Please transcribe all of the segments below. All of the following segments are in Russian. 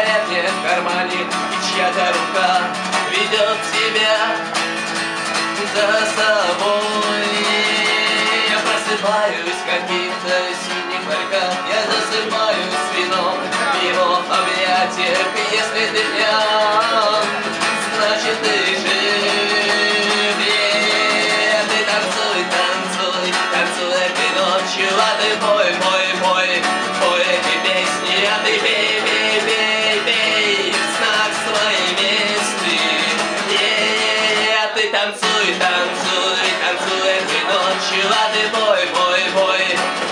Сигарет в кармане, чья-то рука ведет тебя за собой. Я просыпаюсь в каких-то синих ларьках Я засыпаюсь вином в его объятиях. Если ты пьян, танцуй, танцуй, танцуй этой ночью А ты пой, пой, пой,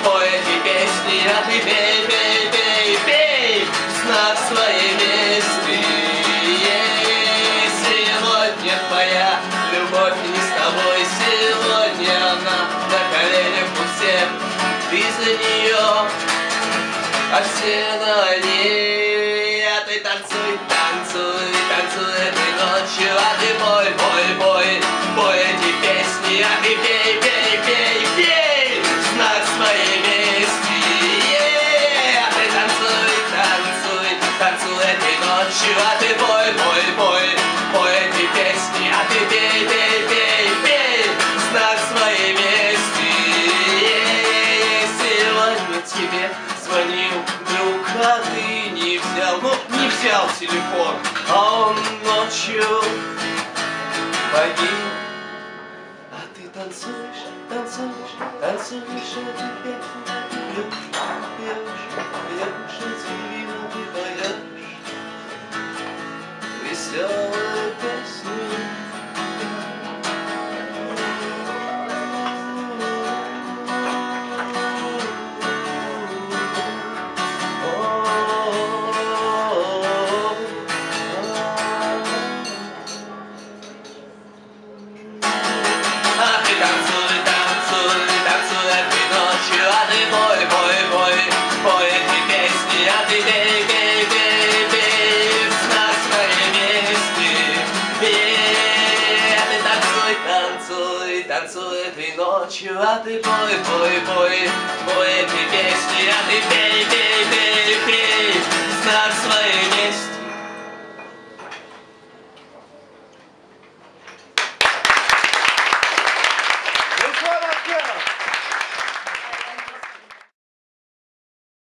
пой эти песни А ты пей, пей, пей, пей в знак своей мести Сегодня твоя любовь не с тобой Сегодня она на коленях у всех Ты за нее, а все на ней. А ты танцуй, танцуй, песни А ты пей, пей, пей, пей в знак своей мести Сегодня тебе звонил друг, а ты не взял Ну, не взял телефон, а он ночью погиб. А ты танцуешь, танцуешь, танцуешь эти песни Пьешь, пьешь, пьешь эти вина пьяный бой, бой, бой, бой эти песни, а ты бей, бей, бей, бей, на свои вести. Бей, а ты танцуй, танцуй, танцуй этой ночью, а ты бой, бой, бой, бой эти песни, а ты пей, пей, пей, пей на свои